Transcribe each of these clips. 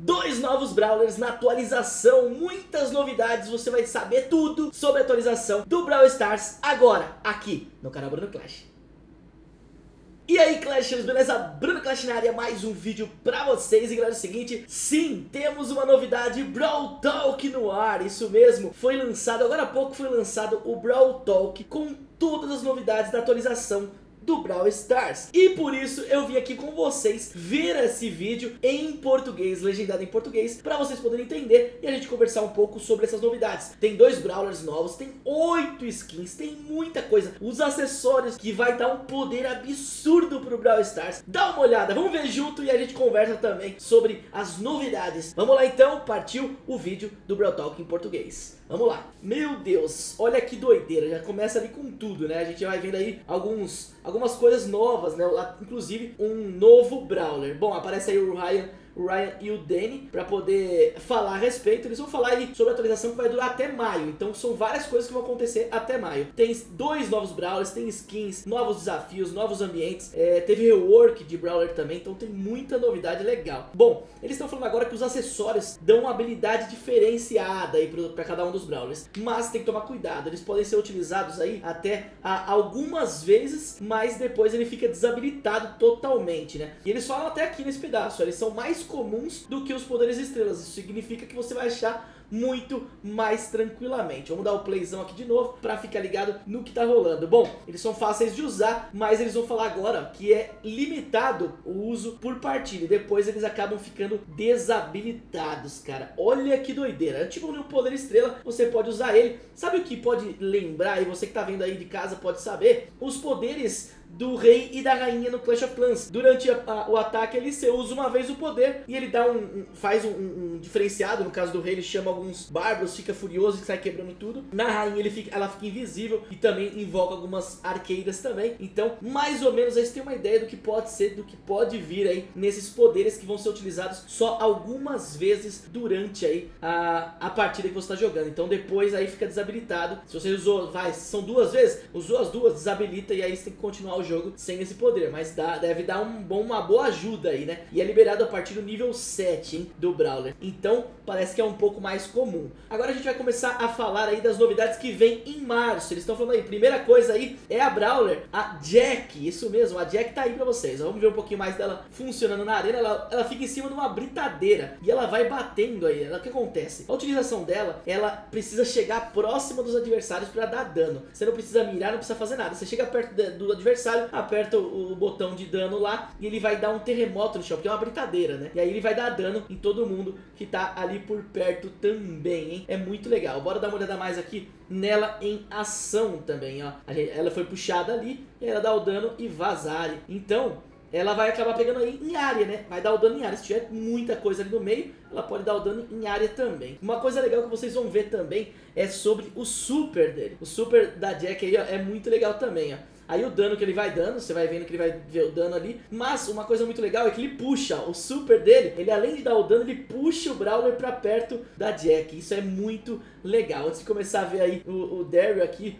Dois novos Brawlers na atualização, muitas novidades, você vai saber tudo sobre a atualização do Brawl Stars agora, aqui no canal Bruno Clash. E aí Clashers, beleza? Bruno Clash na área, mais um vídeo pra vocês E galera, é o seguinte, sim, temos uma novidade Brawl Talk no ar Isso mesmo, foi lançado, agora há pouco foi lançado o Brawl Talk Com todas as novidades da atualização do Brawl Stars. E por isso eu vim aqui com vocês ver esse vídeo em português, legendado em português, para vocês poderem entender e a gente conversar um pouco sobre essas novidades. Tem dois Brawlers novos, tem oito skins, tem muita coisa. Os acessórios que vai dar um poder absurdo pro Brawl Stars. Dá uma olhada, vamos ver junto e a gente conversa também sobre as novidades. Vamos lá então, partiu o vídeo do Brawl Talk em português. Vamos lá. Meu Deus, olha que doideira, já começa ali com tudo, né? A gente vai vendo aí alguns, algumas coisas novas, né? Inclusive um novo Brawler. Bom, aparece aí o Ryan o Ryan e o Danny para poder falar a respeito. Eles vão falar aí sobre a atualização que vai durar até maio. Então são várias coisas que vão acontecer até maio. Tem dois novos Brawlers, tem skins, novos desafios, novos ambientes. É, teve rework de Brawler também, então tem muita novidade legal. Bom, eles estão falando agora que os acessórios dão uma habilidade diferenciada aí para cada um dos Brawlers. Mas tem que tomar cuidado, eles podem ser utilizados aí até algumas vezes, mas depois ele fica desabilitado totalmente, né? E eles falam até aqui nesse pedaço, eles são mais comuns do que os poderes estrelas. Isso significa que você vai achar muito mais tranquilamente. Vamos dar o playzão aqui de novo para ficar ligado no que tá rolando. Bom, eles são fáceis de usar, mas eles vão falar agora que é limitado o uso por partida e depois eles acabam ficando desabilitados, cara. Olha que doideira. Tipo no poder estrela, você pode usar ele. Sabe o que pode lembrar e você que tá vendo aí de casa pode saber? Os poderes do rei e da rainha no Clash of Clans. Durante a, a, o ataque ele você usa uma vez o poder e ele dá um, um faz um, um, diferenciado, no caso do rei ele chama alguns bárbaros, fica furioso e sai quebrando tudo. Na rainha ele fica, ela fica invisível e também invoca algumas arqueiras também. Então, mais ou menos aí você tem uma ideia do que pode ser, do que pode vir aí nesses poderes que vão ser utilizados só algumas vezes durante aí a, a partida que você está jogando. Então depois aí fica desabilitado. Se você usou, vai, são duas vezes, usou as duas, desabilita e aí você tem que continuar o jogo sem esse poder, mas dá, deve dar um bom, uma boa ajuda aí, né? E é liberado a partir do nível 7, hein, do Brawler. Então, parece que é um pouco mais comum. Agora a gente vai começar a falar aí das novidades que vem em março. Eles estão falando aí, primeira coisa aí é a Brawler, a Jack, isso mesmo, a Jack tá aí pra vocês. Vamos ver um pouquinho mais dela funcionando na arena. Ela, ela fica em cima de uma britadeira e ela vai batendo aí. Ela, o que acontece? A utilização dela, ela precisa chegar próxima dos adversários pra dar dano. Você não precisa mirar, não precisa fazer nada. Você chega perto do adversário adversário, aperta o, o, botão de dano lá e ele vai dar um terremoto no chão, porque é uma brincadeira, né? E aí ele vai dar dano em todo mundo que tá ali por perto também, hein? É muito legal. Bora dar uma olhada mais aqui nela em ação também, ó. Ela foi puxada ali, e ela dá o dano e vazar. Então, ela vai acabar pegando aí em área, né? Vai dar o dano em área. Se tiver muita coisa ali no meio, ela pode dar o dano em área também. Uma coisa legal que vocês vão ver também é sobre o super dele. O super da Jack aí, ó, é muito legal também, ó. Aí o dano que ele vai dando, você vai vendo que ele vai ver o dano ali. Mas uma coisa muito legal é que ele puxa, o super dele, ele além de dar o dano, ele puxa o Brawler pra perto da Jack. Isso é muito legal. Antes de começar a ver aí o, o Daryl aqui,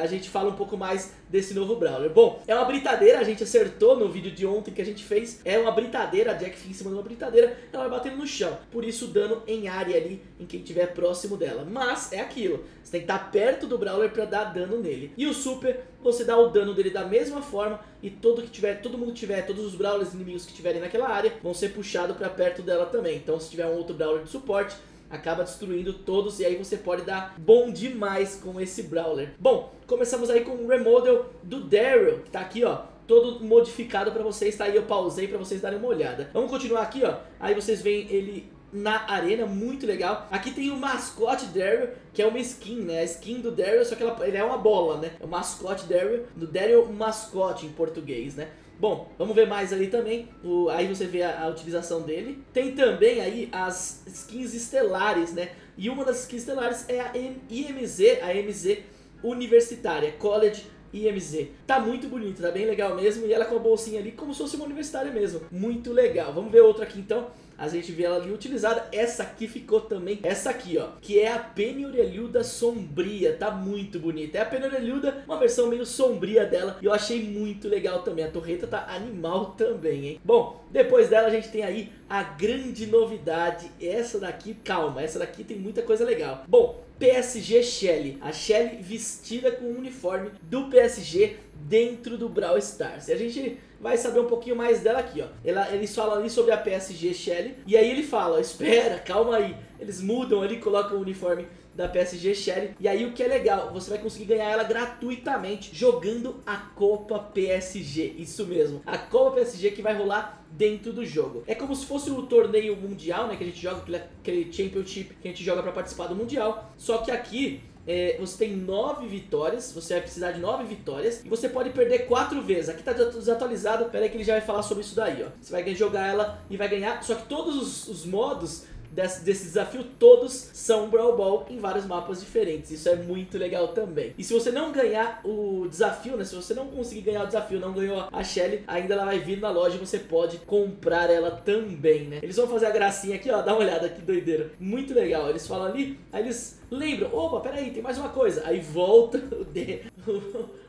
a gente fala um pouco mais desse novo Brawler. Bom, é uma britadeira, a gente acertou no vídeo de ontem que a gente fez. É uma britadeira, a Jack fica em cima de uma britadeira, ela vai batendo no chão. Por isso dano em área ali, em quem estiver próximo dela. Mas é aquilo, você tem que estar perto do Brawler para dar dano nele. E o Super, você dá o dano dele da mesma forma e todo que tiver, todo mundo tiver, todos os Brawlers inimigos que tiverem naquela área vão ser puxados para perto dela também. Então se tiver um outro Brawler de suporte, acaba destruindo todos e aí você pode dar bom demais com esse Brawler. Bom, começamos aí com o remodel do Daryl, que tá aqui ó, todo modificado para vocês, tá aí eu pausei para vocês darem uma olhada. Vamos continuar aqui ó, aí vocês veem ele na arena, muito legal. Aqui tem o mascote Daryl, que é uma skin, né? A skin do Daryl, só que ela, ele é uma bola, né? É o mascote Daryl, do Daryl mascote em português, né? Bom, vamos ver mais ali também, o, aí você vê a, a, utilização dele. Tem também aí as skins estelares, né? E uma das skins estelares é a IMZ, a MZ Universitária, College IMZ. Tá muito bonito, tá bem legal mesmo. E ela com a bolsinha ali como se fosse uma universitária mesmo. Muito legal. Vamos ver outra aqui então. A gente vê ela ali utilizada. Essa aqui ficou também, essa aqui, ó, que é a Penurelhuda sombria, tá muito bonita. É a Penurelhuda, uma versão meio sombria dela, e eu achei muito legal também. A torreta tá animal também, hein? Bom, depois dela a gente tem aí a grande novidade, essa daqui, calma, essa daqui tem muita coisa legal. Bom, PSG Shelly, a Shelly vestida com o uniforme do PSG dentro do Brawl Stars. E a gente vai saber um pouquinho mais dela aqui, ó. Ela, eles falam ali sobre a PSG Shelly, e aí ele fala, espera, calma aí. Eles mudam ali, colocam o uniforme da PSG Shelly. E aí o que é legal, você vai conseguir ganhar ela gratuitamente jogando a Copa PSG. Isso mesmo, a Copa PSG que vai rolar dentro do jogo. É como se fosse o torneio mundial, né, que a gente joga, aquele championship que a gente joga para participar do mundial. Só que aqui é, você tem nove vitórias, você vai precisar de nove vitórias e você pode perder quatro vezes. Aqui tá desatualizado, peraí que ele já vai falar sobre isso daí, ó. Você vai jogar ela e vai ganhar, só que todos os, os modos desse, desse desafio, todos são Brawl Ball em vários mapas diferentes. Isso é muito legal também. E se você não ganhar o desafio, né? Se você não conseguir ganhar o desafio, não ganhou a Shelly, ainda ela vai vir na loja e você pode comprar ela também, né? Eles vão fazer a gracinha aqui, ó. Dá uma olhada que doideira. Muito legal. Eles falam ali, aí eles lembram. Opa, peraí, tem mais uma coisa. Aí volta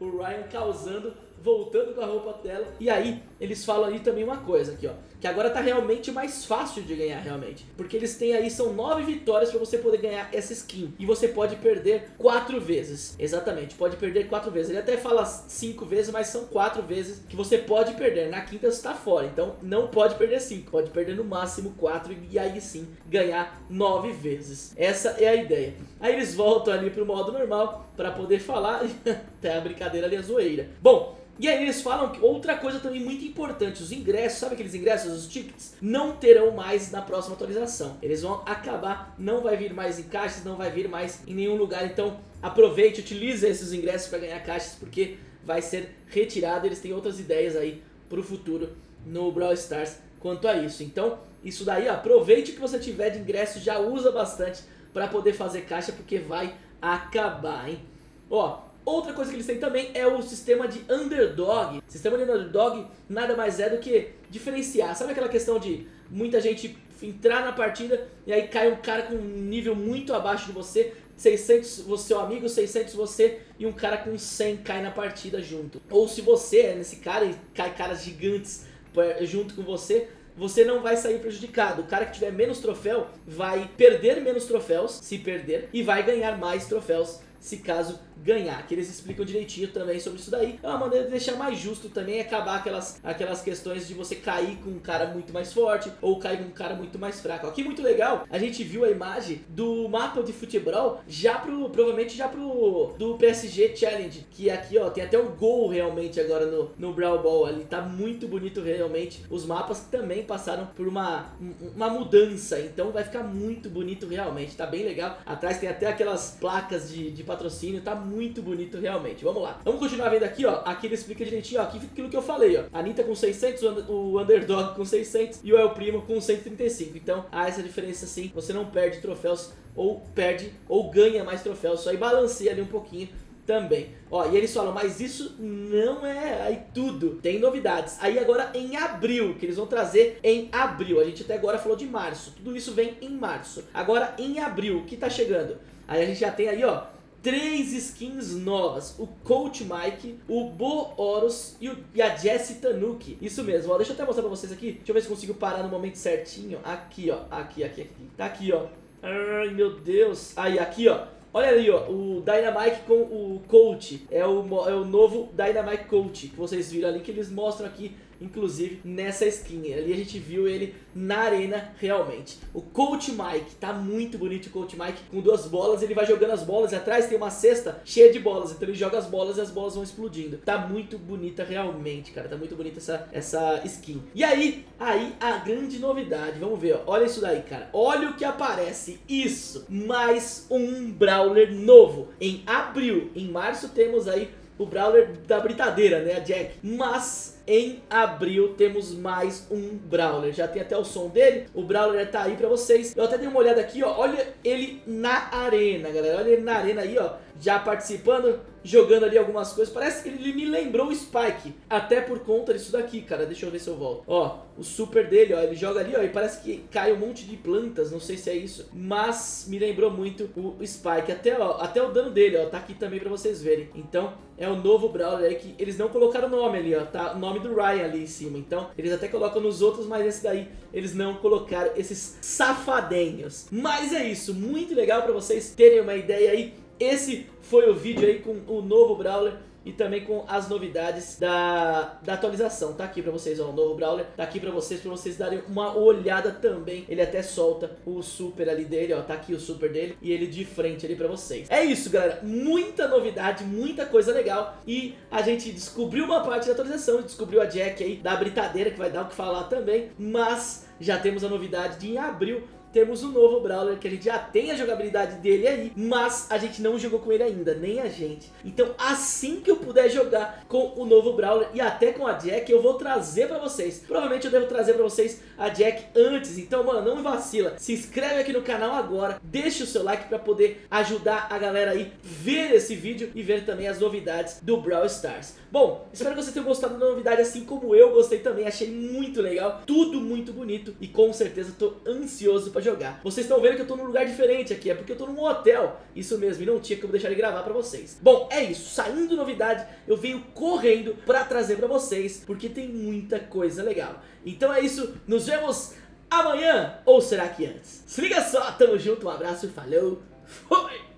o, o Ryan causando voltando com a roupa dela. E aí, eles falam ali também uma coisa aqui, ó. Que agora tá realmente mais fácil de ganhar, realmente. Porque eles têm aí, são nove vitórias pra você poder ganhar essa skin. E você pode perder quatro vezes. Exatamente, pode perder quatro vezes. Ele até fala cinco vezes, mas são quatro vezes que você pode perder. Na quinta você tá fora, então não pode perder cinco. Pode perder no máximo quatro e aí sim ganhar nove vezes. Essa é a ideia. Aí eles voltam ali pro modo normal pra poder falar. Até a brincadeira ali, a zoeira. Bom, e aí eles falam que outra coisa também muito importante, os ingressos, sabe aqueles ingressos, os tickets, não terão mais na próxima atualização. Eles vão acabar, não vai vir mais em caixas, não vai vir mais em nenhum lugar. Então aproveite, utilize esses ingressos para ganhar caixas, porque vai ser retirado. Eles têm outras ideias aí para o futuro no Brawl Stars quanto a isso. Então isso daí, aproveite que você tiver de ingresso, já usa bastante para poder fazer caixa, porque vai acabar, hein? Ó, Outra coisa que eles têm também é o sistema de underdog. O sistema de underdog nada mais é do que diferenciar. Sabe aquela questão de muita gente entrar na partida e aí cai um cara com um nível muito abaixo de você, 600 você seu amigo, 600 você e um cara com 100 cai na partida junto. Ou se você é nesse cara e cai caras gigantes junto com você, você não vai sair prejudicado. O cara que tiver menos troféu vai perder menos troféus, se perder, e vai ganhar mais troféus se caso ganhar, que eles explicam direitinho também sobre isso daí. É uma maneira de deixar mais justo também, acabar aquelas, aquelas questões de você cair com um cara muito mais forte ou cair com um cara muito mais fraco. Aqui muito legal, a gente viu a imagem do mapa de futebol já pro, provavelmente já pro, do PSG Challenge, que aqui ó, tem até um gol realmente agora no, no Brawl Ball ali, tá muito bonito realmente. Os mapas também passaram por uma, uma mudança, então vai ficar muito bonito realmente, tá bem legal. Atrás tem até aquelas placas de, de patrocínio, tá muito bonito realmente. Vamos lá. Vamos continuar vendo aqui, ó. Aqui ele explica direitinho, ó. Aqui aquilo que eu falei, ó. A Anitta com 600, o Underdog com 600 e o El Primo com 135. Então, há essa diferença sim. Você não perde troféus ou perde ou ganha mais troféus. Só aí balanceia ali um pouquinho também. Ó, e eles falam, mas isso não é aí tudo. Tem novidades. Aí agora em abril, que eles vão trazer em abril. A gente até agora falou de março. Tudo isso vem em março. Agora em abril, o que tá chegando? Aí a gente já tem aí, ó, três skins novas. O Coach Mike, o Bo Horus e, o, e a Jessie Tanuki. Isso mesmo, ó. Deixa eu até mostrar pra vocês aqui. Deixa eu ver se consigo parar no momento certinho. Aqui, ó. Aqui, aqui, aqui. Tá aqui, ó. Ai, meu Deus. Aí, aqui, ó. Olha ali, ó, o Dynamite com o Coach, é o, é o novo Dynamite Coach, que vocês viram ali, que eles mostram aqui inclusive nessa skin. Ali a gente viu ele na arena realmente. O Coach Mike, tá muito bonito o Coach Mike, com duas bolas, ele vai jogando as bolas e atrás tem uma cesta cheia de bolas, então ele joga as bolas e as bolas vão explodindo. Tá muito bonita realmente, cara, tá muito bonita essa, essa skin. E aí, aí a grande novidade, vamos ver, ó, olha isso daí, cara, olha o que aparece, isso, mais um Brawler novo, em abril, em março temos aí o Brawler da britadeira, né, a Jack, mas em abril temos mais um Brawler. Já tem até o som dele, o Brawler tá aí pra vocês. Eu até dei uma olhada aqui, ó, olha ele na arena, galera. Olha ele na arena aí, ó, já participando jogando ali algumas coisas. Parece que ele me lembrou o Spike. Até por conta disso daqui, cara. Deixa eu ver se eu volto. Ó, o super dele, ó. Ele joga ali, ó. E parece que cai um monte de plantas. Não sei se é isso. Mas me lembrou muito o Spike. Até, ó, até o dano dele, ó. Tá aqui também pra vocês verem. Então, é o novo Brawler aí que eles não colocaram o nome ali, ó. Tá nome do Ryan ali em cima. Então, eles até colocam nos outros, mas esse daí eles não colocaram esses safadenhos. Mas é isso. Muito legal pra vocês terem uma ideia aí esse foi o vídeo aí com o novo Brawler e também com as novidades da, da atualização. Tá aqui pra vocês, ó, o novo Brawler. Tá aqui pra vocês, pra vocês darem uma olhada também. Ele até solta o super ali dele, ó. Tá aqui o super dele e ele de frente ali pra vocês. É isso, galera. Muita novidade, muita coisa legal. E a gente descobriu uma parte da atualização, descobriu a Jack aí da britadeira, que vai dar o que falar também. Mas já temos a novidade de em abril temos o um novo Brawler, que a gente já tem a jogabilidade dele aí, mas a gente não jogou com ele ainda, nem a gente. Então assim que eu puder jogar com o novo Brawler e até com a Jack, eu vou trazer pra vocês. Provavelmente eu devo trazer pra vocês a Jack antes, então mano, não vacila. Se inscreve aqui no canal agora, deixa o seu like pra poder ajudar a galera aí ver esse vídeo e ver também as novidades do Brawl Stars. Bom, espero que vocês tenham gostado da novidade assim como eu gostei também, achei muito legal, tudo muito bonito e com certeza tô ansioso pra jogar. Vocês estão vendo que eu tô num lugar diferente aqui, é porque eu tô num hotel, isso mesmo, e não tinha como deixar de gravar pra vocês. Bom, é isso, saindo novidade, eu venho correndo pra trazer pra vocês, porque tem muita coisa legal. Então é isso, nos vemos amanhã, ou será que antes? Se liga só, tamo junto, um abraço, falou, fui!